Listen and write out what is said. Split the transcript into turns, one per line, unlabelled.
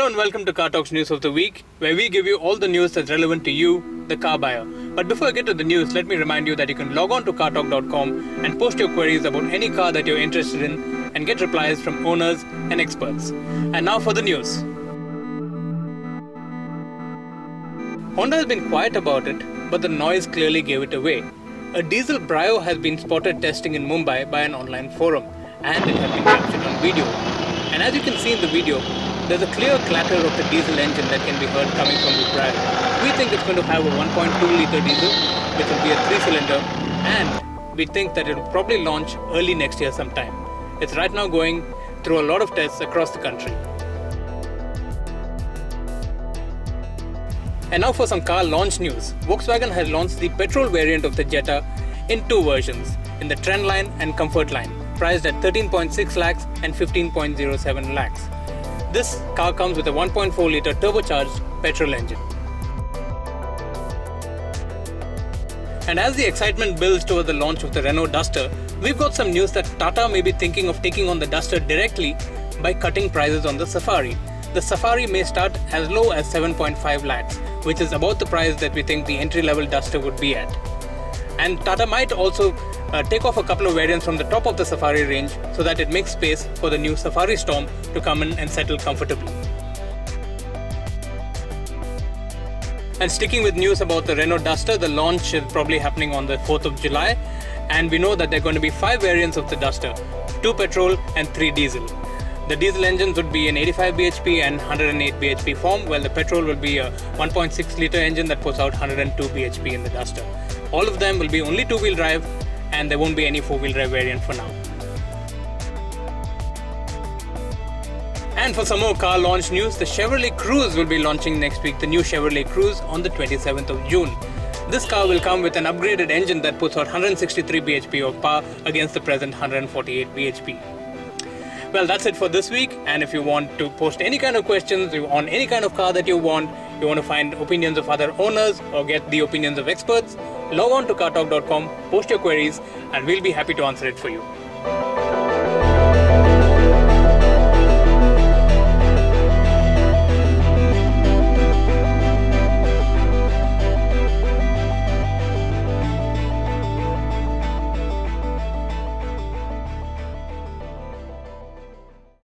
Hello and welcome to CarToq's News of the Week, where we give you all the news that's relevant to you, the car buyer. But before I get to the news, let me remind you that you can log on to cartoq.com and post your queries about any car that you're interested in and get replies from owners and experts. And now for the news. Honda has been quiet about it, but the noise clearly gave it away. A diesel Brio has been spotted testing in Mumbai by an online forum, and it has been captured on video. And as you can see in the video, there's a clear clatter of the diesel engine that can be heard coming from the Brio. We think it's going to have a 1.2 litre diesel, which will be a 3-cylinder, and we think that it will probably launch early next year sometime. It's right now going through a lot of tests across the country. And now for some car launch news. Volkswagen has launched the petrol variant of the Jetta in two versions, in the Trendline and Comfort line, priced at 13.6 lakhs and 15.07 lakhs. This car comes with a 1.4 litre turbocharged petrol engine. And as the excitement builds toward the launch of the Renault Duster, we've got some news that Tata may be thinking of taking on the Duster directly by cutting prices on the Safari. The Safari may start as low as 7.5 lakhs, which is about the price that we think the entry level Duster would be at. And Tata might also uh, take off a couple of variants from the top of the Safari range so that it makes space for the new Safari Storm to come in and settle comfortably. And sticking with news about the Renault Duster, the launch is probably happening on the 4th of July. And we know that there are going to be five variants of the Duster, two petrol and three diesel. The diesel engines would be an 85 bhp and 108 bhp form, while the petrol will be a 1.6 litre engine that puts out 102 bhp in the Duster. All of them will be only two-wheel drive and there won't be any four-wheel drive variant for now. And for some more car launch news, the Chevrolet Cruze will be launching next week, the new Chevrolet Cruze on the 27th of June. This car will come with an upgraded engine that puts out 163 bhp of power against the present 148 bhp. Well, that's it for this week. And if you want to post any kind of questions on any kind of car that you want, you want to find opinions of other owners or get the opinions of experts, log on to cartoq.com, post your queries, and we'll be happy to answer it for you.